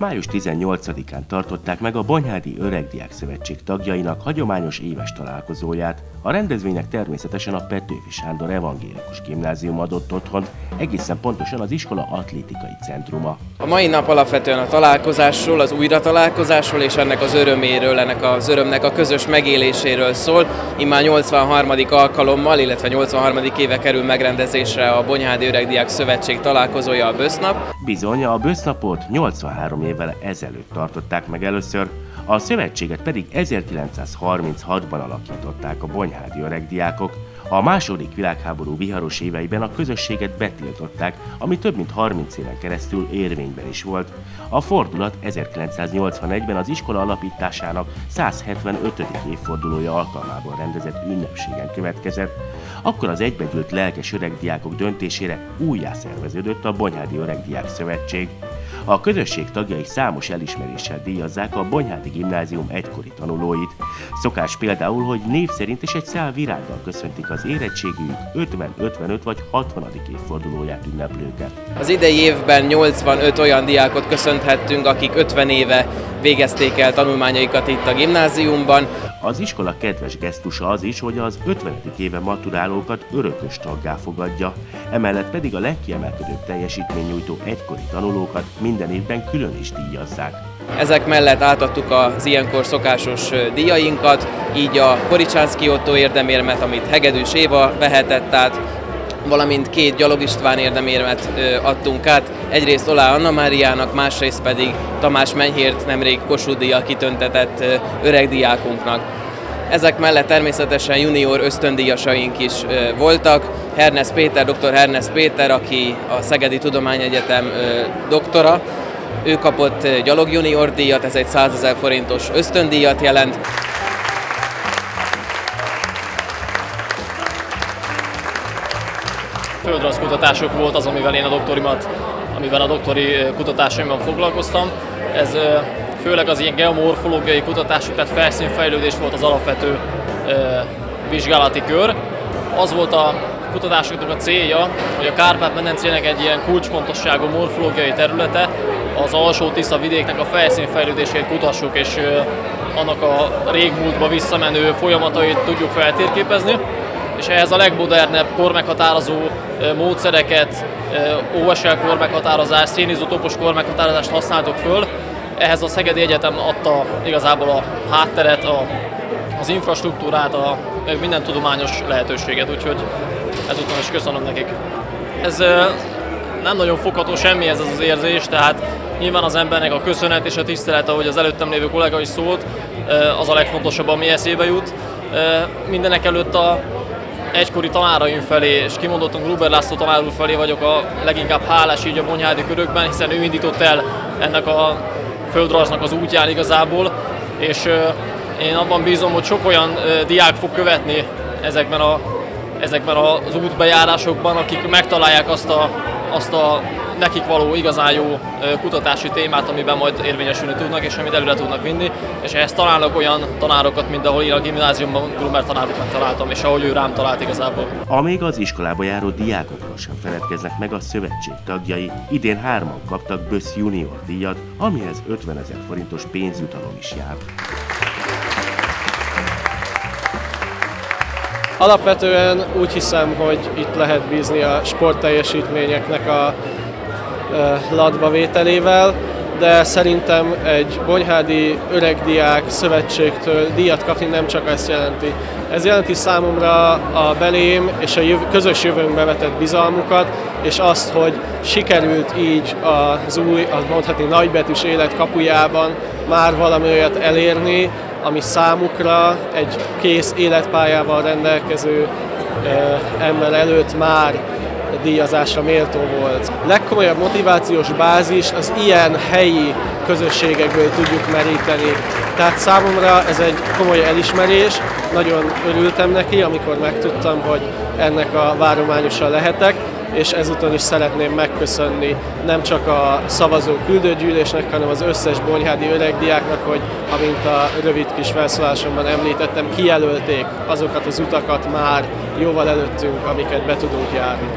Május 18-án tartották meg a Bonyhádi Öregdiák Szövetség tagjainak hagyományos éves találkozóját. A rendezvénynek természetesen a Petőfi Sándor Evangélikus Gimnázium adott otthont, egészen pontosan az iskola atlétikai centruma. A mai nap alapvetően a találkozásról, az újra találkozásról és ennek az öröméről, ennek az örömnek a közös megéléséről szól. Immár 83. alkalommal, illetve 83. éve kerül megrendezésre a Bonyhádi Öregdiák Szövetség találkozója a Bösznap. Bizony, a Bösznapot 83 évvel ezelőtt tartották meg először, a szövetséget pedig 1936-ban alakították a bonyhádi öregdiákok, a második világháború viharos éveiben a közösséget betiltották, ami több mint 30 éven keresztül érvényben is volt. A fordulat 1981-ben az iskola alapításának 175. évfordulója alkalmából rendezett ünnepségen következett, akkor az egybegyűlt lelkes öregdiákok döntésére újjá szerveződött a Bonyhádi Öregdiák Szövetség. A közösség tagjai számos elismeréssel díjazzák a Bonyhádi Gimnázium egykori tanulóit. Szokás például, hogy név szerint és egy szál virággal köszöntik az érettségük 50, 55 vagy 60. évfordulóját ünneplőket. Az idei évben 85 olyan diákot köszönthettünk, akik 50 éve végezték el tanulmányaikat itt a gimnáziumban. Az iskola kedves gesztusa az is, hogy az 50. éve maturálókat örökös taggá fogadja, emellett pedig a legkiemelkedőbb teljesítménynyújtó egykori tanulókat minden évben külön is díjazzák. Ezek mellett átadtuk az ilyenkor szokásos díjainkat, így a Koricsánszki Otto érdemérmet, amit Hegedűs Éva vehetett át, valamint két Gyalog István érdemérmet adtunk át, egyrészt Olá Anna Máriának, másrészt pedig Tamás Menyhért nemrég Kossuth kitöntetett öregdiákunknak. Ezek mellett természetesen junior ösztöndíjasaink is voltak. Hernes Péter, dr. Hernes Péter, aki a Szegedi Tudományegyetem doktora, ő kapott gyalog junior díjat, ez egy 100 ezer forintos ösztöndíjat jelent. földrajzkutatások volt az, amivel én a doktorimat, amivel a doktori kutatásaimban foglalkoztam. Ez főleg az ilyen geomorfológiai kutatások, tehát felszínfejlődés volt az alapvető vizsgálati kör. Az volt a kutatásoknak a célja, hogy a Kárpát-medencének egy ilyen kulcsfontosságú morfológiai területe, az alsó Tisza vidéknek a felszínfejlődését kutassuk, és annak a régmúltba visszamenő folyamatait tudjuk feltérképezni és ehhez a legmodernebb kormeghatározó módszereket, OSL kormeghatározás, szénizotopos kormeghatározást használtuk föl. Ehhez a Szegedi Egyetem adta igazából a hátteret, a, az infrastruktúrát, a, minden tudományos lehetőséget, úgyhogy ezúton is köszönöm nekik. Ez nem nagyon fogható semmi ez az érzés, tehát nyilván az embernek a köszönet és a tisztelet, ahogy az előttem lévő kollega is szólt, az a legfontosabb, ami eszébe jut. Mindenek előtt a egykori tanáraim felé, és kimondottan Gruber László tanár úr felé vagyok a leginkább hálás így a bonyhádi körökben, hiszen ő indított el ennek a földrajznak az útján igazából, és én abban bízom, hogy sok olyan diák fog követni ezekben, a, ezekben az útbejárásokban, akik megtalálják azt a, azt a nekik való igazán jó kutatási témát, amiben majd érvényesülni tudnak, és amit előre tudnak vinni, és ehhez találnak olyan tanárokat, mint ahol én a gimnáziumban Grumer tanárokat találtam, és ahogy ő rám talált igazából. Amíg az iskolába járó diákokról sem feledkeznek meg a szövetség tagjai, idén hárman kaptak Bösz Junior díjat, amihez 50 ezer forintos pénzjutalom is jár. Alapvetően úgy hiszem, hogy itt lehet bízni a sportteljesítményeknek a latba vételével, de szerintem egy bonyhádi öregdiák szövetségtől díjat kapni nem csak ezt jelenti. Ez jelenti számomra a belém és a jövő, közös jövőnkbe vetett bizalmukat, és azt, hogy sikerült így az új, az mondhatni nagybetűs élet kapujában már valami olyat elérni, ami számukra egy kész életpályával rendelkező ember előtt már díjazásra méltó volt. Legkomolyabb motivációs bázis az ilyen helyi közösségekből tudjuk meríteni. Tehát számomra ez egy komoly elismerés, nagyon örültem neki, amikor megtudtam, hogy ennek a várományosa lehetek, és ezúton is szeretném megköszönni nem csak a szavazó küldőgyűlésnek, hanem az összes bonyhádi öregdiáknak, hogy amint a rövid kis felszólásomban említettem, kijelölték azokat az utakat már jóval előttünk, amiket be tudunk járni.